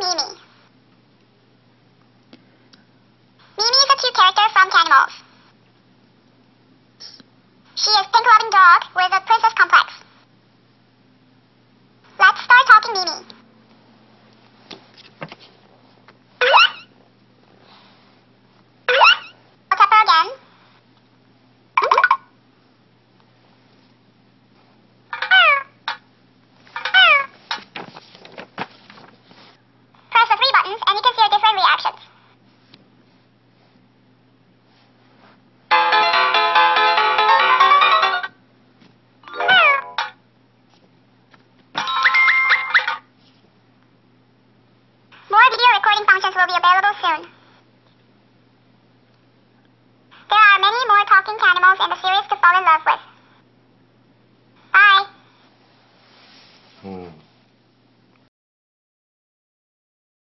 Mimi. Mimi is a cute character from Canimals. She is pink-loving dog with a princess complex. Let's start talking Mimi. Video functions will be available soon. There are many more talking animals in the series to fall in love with. Bye. 어.